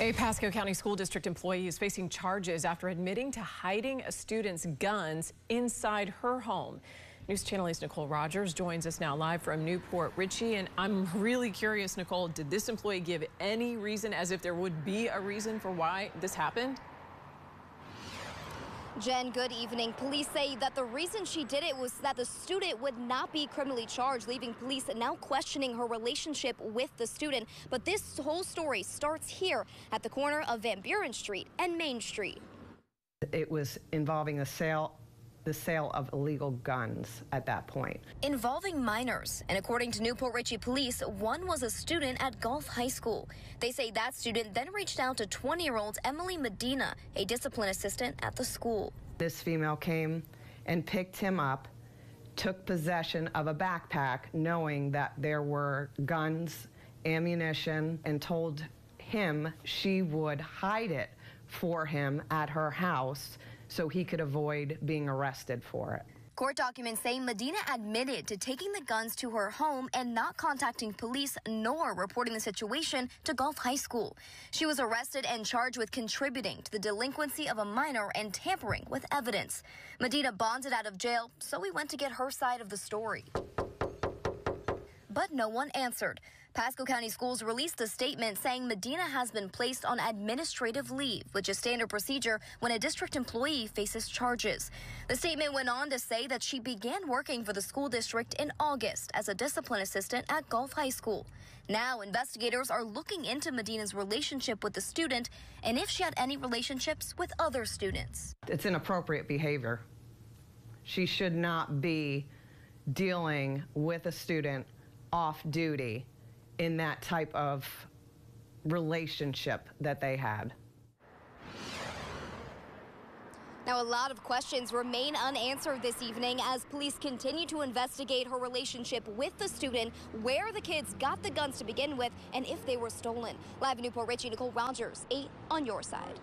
A Pasco County School District employee is facing charges after admitting to hiding a student's guns inside her home. News Channel 8's Nicole Rogers joins us now live from New Port Richey. And I'm really curious, Nicole, did this employee give any reason as if there would be a reason for why this happened? Jen, good evening. Police say that the reason she did it was that the student would not be criminally charged, leaving police now questioning her relationship with the student. But this whole story starts here at the corner of Van Buren Street and Main Street. It was involving a sale the sale of illegal guns at that point. Involving minors. And according to New Port Richey police, one was a student at Gulf High School. They say that student then reached out to 20 year old Emily Medina, a discipline assistant at the school. This female came and picked him up, took possession of a backpack, knowing that there were guns, ammunition, and told him she would hide it for him at her house so he could avoid being arrested for it. Court documents say Medina admitted to taking the guns to her home and not contacting police nor reporting the situation to Gulf High School. She was arrested and charged with contributing to the delinquency of a minor and tampering with evidence. Medina bonded out of jail, so we went to get her side of the story but no one answered. Pasco County Schools released a statement saying Medina has been placed on administrative leave, which is standard procedure when a district employee faces charges. The statement went on to say that she began working for the school district in August as a discipline assistant at Gulf High School. Now, investigators are looking into Medina's relationship with the student and if she had any relationships with other students. It's inappropriate behavior. She should not be dealing with a student off duty in that type of relationship that they had. Now, a lot of questions remain unanswered this evening as police continue to investigate her relationship with the student, where the kids got the guns to begin with, and if they were stolen. Live in New Port Richey Nicole Rogers, 8 on your side.